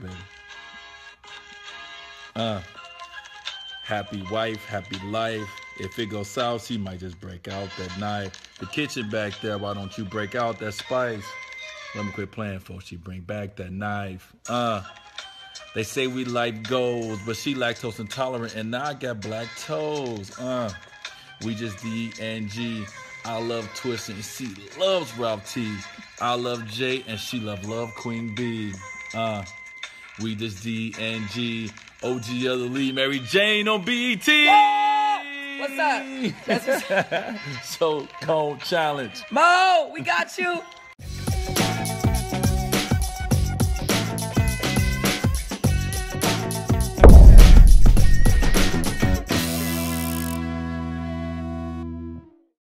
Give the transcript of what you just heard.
baby. Uh, happy wife, happy life. If it goes south, she might just break out that knife. The kitchen back there, why don't you break out that spice? Let me quit playing for she bring back that knife. Uh, they say we like goals, but she lactose intolerant, and now I got black toes. Uh, we just D and G. I love Twist and she loves Ralph T. I love Jay and she love Love Queen B. Uh, we just D and G. OG of the lead, Mary Jane on BET. What's up? That's so cold challenge. Mo, we got you.